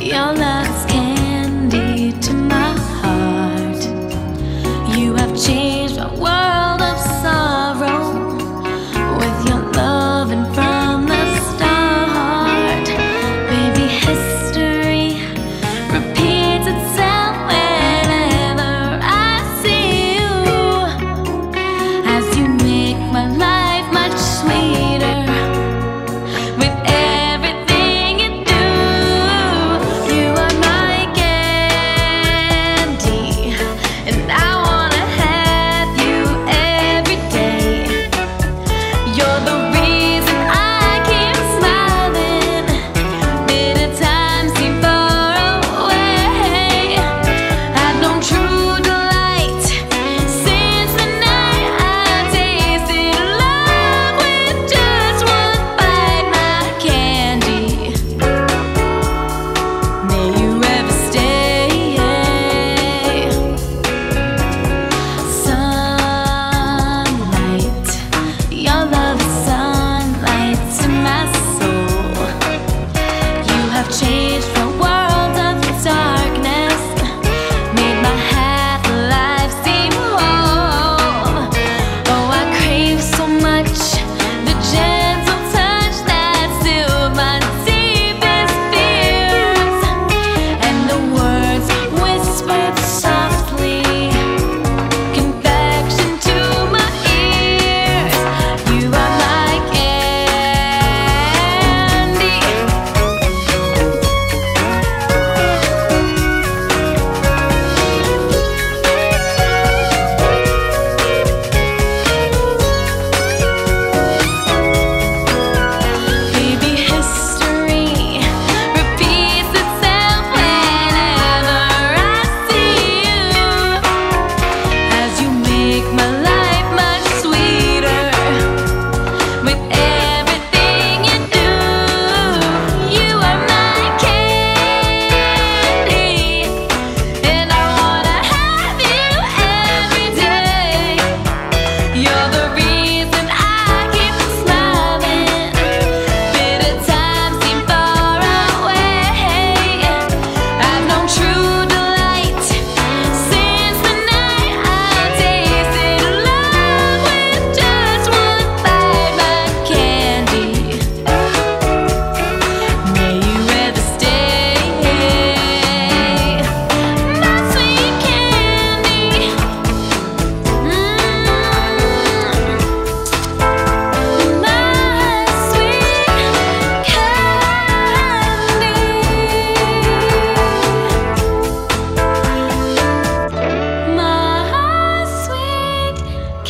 your.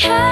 care.